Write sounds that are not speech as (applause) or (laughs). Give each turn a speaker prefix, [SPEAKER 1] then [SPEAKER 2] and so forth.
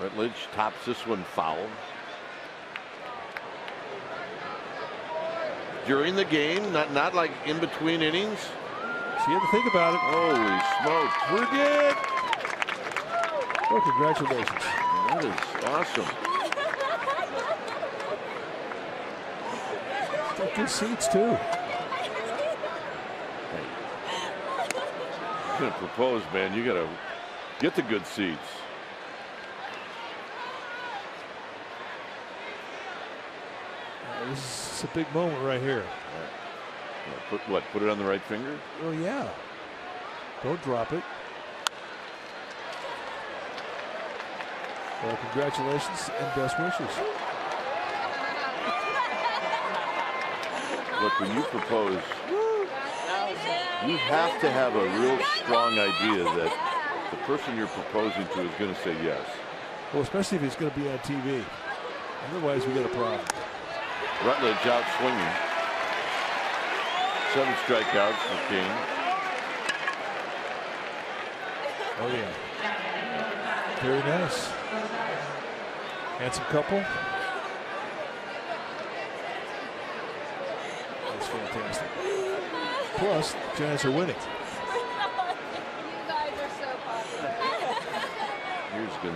[SPEAKER 1] Rutledge tops this one foul. During the game, not not like in between innings.
[SPEAKER 2] So you have to think about it.
[SPEAKER 1] Holy smokes, we're good.
[SPEAKER 2] Well, oh, congratulations.
[SPEAKER 1] That is awesome.
[SPEAKER 2] Good seats too.
[SPEAKER 1] You're gonna propose, man. You gotta get the good seats.
[SPEAKER 2] This is a big moment right here.
[SPEAKER 1] Put what? Put it on the right finger.
[SPEAKER 2] Oh yeah. Don't drop it. Well, congratulations and best wishes.
[SPEAKER 1] Look, when you propose, you have to have a real strong idea that the person you're proposing to is going to say yes.
[SPEAKER 2] Well, especially if he's going to be on TV. Otherwise, we got a problem.
[SPEAKER 1] Rutledge out swinging. Seven strikeouts for King.
[SPEAKER 2] Oh, yeah. Very nice. Handsome couple. That's fantastic. Plus, the Giants are winning. (laughs) You guys are so popular. Here's good.